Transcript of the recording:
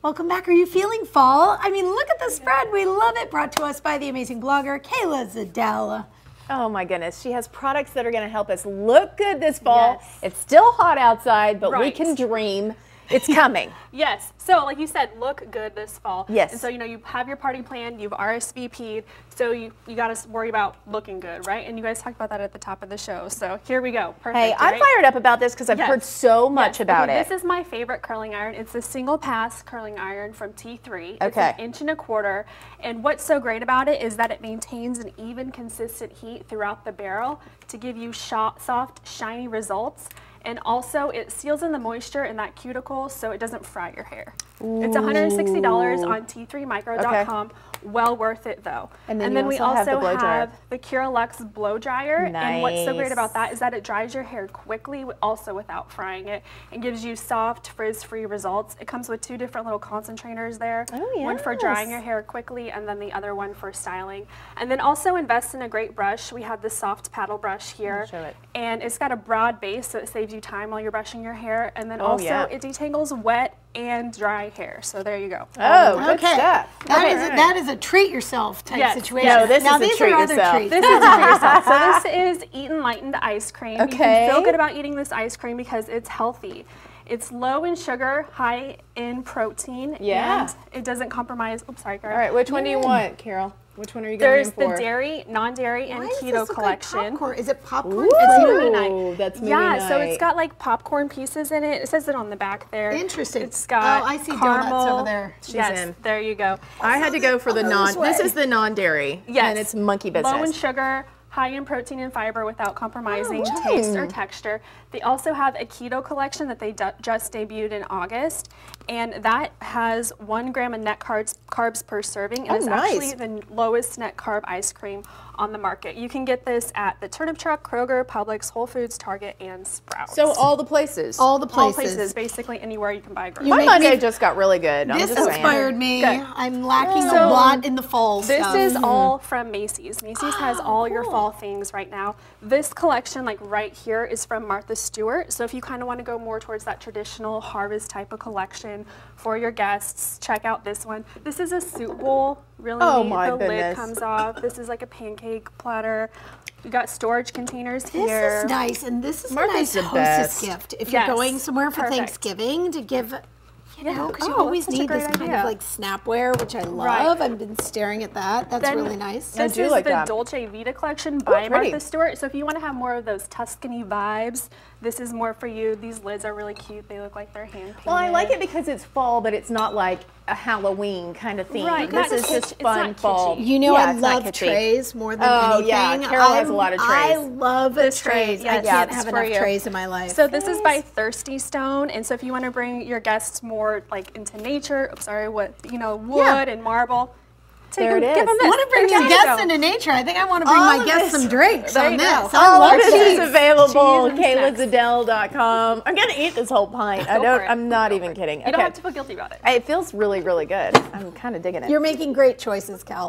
Welcome back. Are you feeling fall? I mean, look at the spread. We love it. Brought to us by the amazing blogger, Kayla Zadel. Oh my goodness. She has products that are going to help us look good this fall. Yes. It's still hot outside, but we can dream. It's coming. Yes. So, like you said, look good this fall. Yes. And so, you know, you have your party planned, you've RSVP'd, so you, you got to worry about looking good, right? And you guys talked about that at the top of the show. So, here we go. Perfect. hey, I'm right? fired up about this because I've Yes. heard so much Yes. about Okay, it. This is my favorite curling iron. It's a single pass curling iron from T3. It's Okay. an inch and a quarter. And what's so great about it is that it maintains an even, consistent heat throughout the barrel to give you soft, shiny results. And also, it seals in the moisture in that cuticle so it doesn't fry your hair. It's $160 on t3micro.com. Well worth it though. And then you we also have the also have the Cura Luxe blow dryer. And what's so great about that is that it dries your hair quickly, also without frying it, and gives you soft, frizz-free results. It comes with two different little concentrators there. Oh, One for drying your hair quickly, and then the other one for styling. And then also invest in a great brush. We have the soft paddle brush here, show it. and it's got a broad base, so it saves you time while you're brushing your hair. And then Oh, also yeah. it detangles wet and dry hair. So there you go. oh, oh good Okay. stuff. That Okay. is a, that is a treat yourself type Yes. situation. No, this now, is a treat are other yourself. treats. This is for yourself. So this is Eat Enlightened ice cream. You Okay. can feel good about eating this ice cream because it's healthy. It's low in sugar, high in protein, Yeah. and it doesn't compromise. Oops, sorry, Gar. All right, which one do you mm. want, Carol? Which one are you going There's in the dairy, non-dairy, and Why keto this look like collection. popcorn? Is it popcorn? Ooh, It's movie night. That's movie yeah, so it's got like popcorn pieces in it. It says it on the back there. Interesting. It's got Oh, I see caramel. donuts over there. She's yes, in. there you go. I had to go for the I'll go non. this This is the non-dairy. Yes. And it's monkey business. Low in sugar, high in protein and fiber without compromising Oh, taste or texture. They also have a keto collection that they du- just debuted in August, and that has one gram of net carbs, carbs per serving, and Oh, it's nice. actually the lowest net carb ice cream on the market. You can get this at the Turnip Truck, Kroger, Publix, Whole Foods, Target, and Sprouts. So all the places. All the places. all places. places, basically anywhere you can buy groceries. You My make Monday me- just got really good. I'm This just saying. inspired me. Good. I'm lacking a lot in the fall This stuff. is all from Macy's. Macy's has ah, all your cool. Fall things right now. This collection, like right here, is from Martha Stewart. So if you kind of want to go more towards that traditional harvest type of collection for your guests, check out this one. This is a soup bowl. Really Oh, neat. my the lid comes off. This is like a pancake platter. We got storage containers This is nice, and this is Martha's a nice hostess best. gift. If Yes, you're going somewhere for perfect. Thanksgiving to give, you know, because you Oh, always that's such a need this great kind of like snapware, which I love. Right. love. I've been staring at that. That's Then really nice. I This do is like the that. Dolce Vita collection oh, by pretty. Martha Stewart. So if you want to have more of those Tuscany vibes, this is more for you. These lids are really cute. They look like they're hand painted. Well, I like it because it's fall, but it's not like a Halloween kind of theme. Right, This not is just fun fall. kitschy. You know, Yeah, I love trays more than Oh, anything. yeah, Carol has a I'm- lot of um, trays. I love This trays. tray, I can't it's have enough you. trays in my life. So this is by Thirstystone, and so if you want to bring your guests more like into nature, I'm sorry, what you know, wood Yeah. and marble. Take There them, it give them I want to bring There your guests into nature. I think I want to bring All my guests this- some drinks There on this. go. I All love of this cheese. is available. Cheese and snacks. KaylaZadel.com. I'm gonna eat this whole pint. I don't. I'm not Go even kidding. You don't have to feel guilty about it. It feels really, really good. I'm kind of digging it. You're making great choices, Cal.